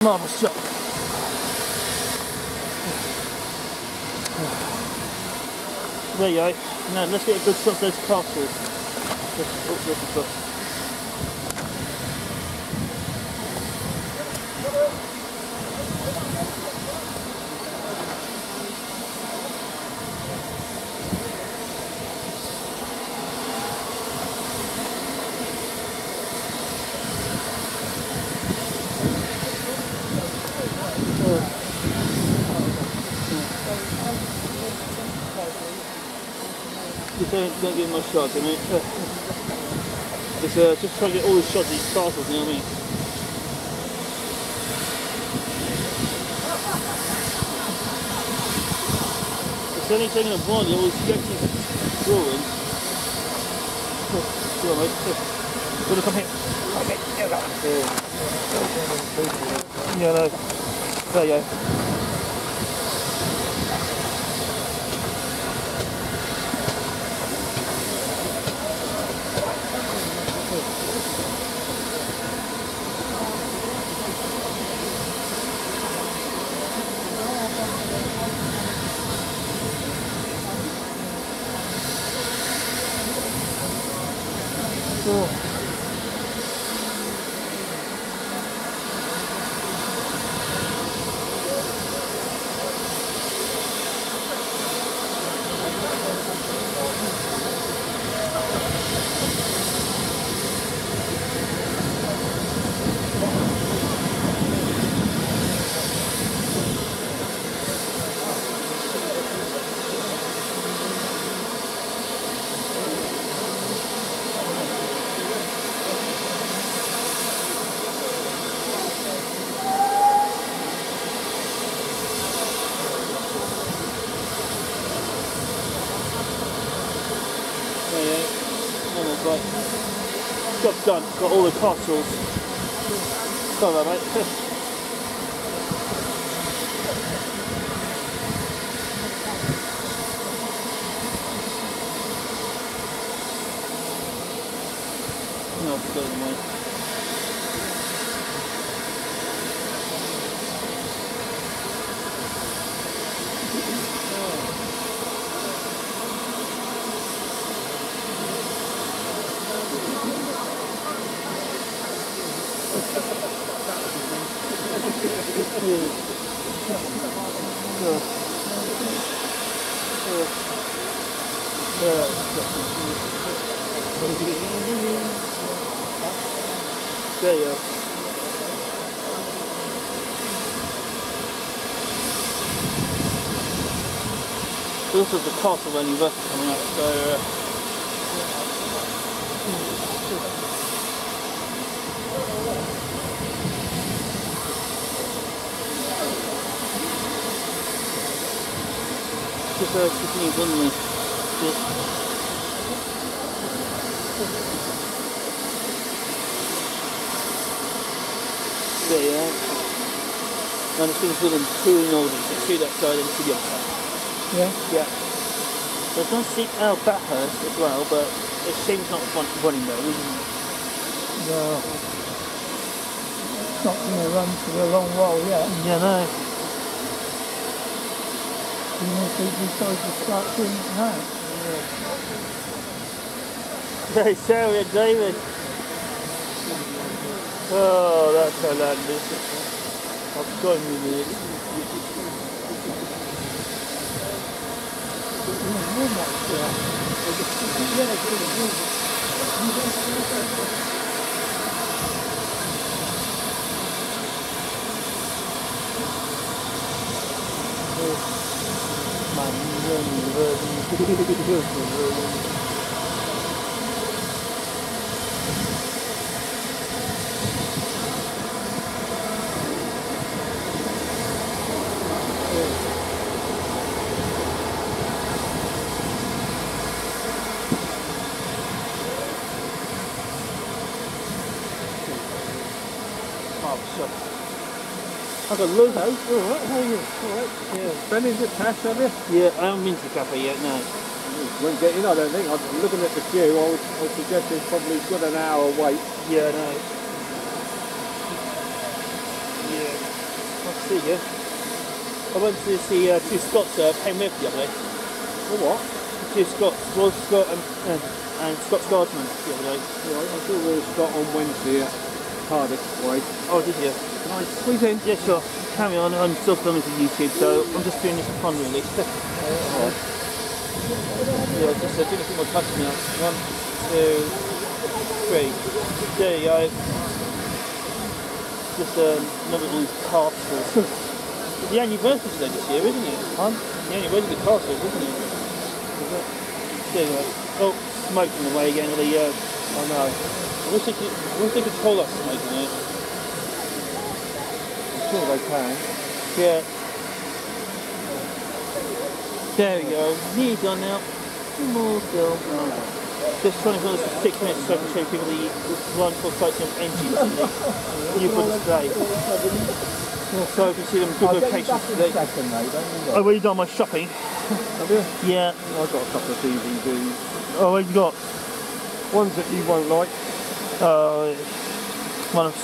Marvellous job. There you go. Now let's get a good shot of those castles. Let's, let's, Just don't, don't get much shots, I mean. Just, uh, just try to get all the shots these castles, you know what I mean? It's only taking a bond, all these sketchy drawings. Come on, mate. Come here? Come here. Here we go. Yeah, no. There you go. 있고 right. Job's done. Got all the castles. Sorry, mate. No, I've got it, mate. This is the castle when university coming up, so uh, just uh, keeping it on me. There you are. And it's been filling two in order. See that side and see the other side. Yeah? Yeah. There's one seat out Bathurst as well, but it seems not running though, isn't it? No. It's not going to run for a long while yet. Yeah, no. Even if they decide to start doing it now. Hey, Sarah and David. Oh, that's hilarious. I've gone with it. Oh. Oh, shit. I've got loads out. All right, how are you? All right. Yeah. Been into Tash, have you? Yeah, I haven't been to the cafe yet, no. Won't get in, I don't think. I'm looking at the queue. I would, I would suggest it's probably got an hour wait. Yeah, no. Yeah. There you go. I went to see uh, two Scots uh, Penrith the other day. For what? Two Scots, Royal Scot and, and, and Scots Guardsman the other day. Yeah, I we were start on Wednesday at Cardiff way. Oh, did you? Can I squeeze in? Yeah, sure. Carry on. I'm still filming for YouTube, so I'm just doing this for fun, really. Alright. Yeah, just uh, doing a few more touches now. One, two, three. There you go. Just um, another of these castles. the anniversary today this year, isn't it? Huh? The anniversary of the castles, isn't it? There you go. Oh, smoking away again. The uh, I know. I wish they could, I wish they could call us smoking it. Sure they can. Yeah. There we go. Nearly done now. Two more still. Just trying to finish for six minutes so I can show people the wonderful sights of engines in the new for display. So I can see them good you locations back in a today. second, mate. You I've already done my shopping. Have you? Yeah. I've got a couple of DVDs. Oh, what have you got? Ones that you won't like. Uh, one of.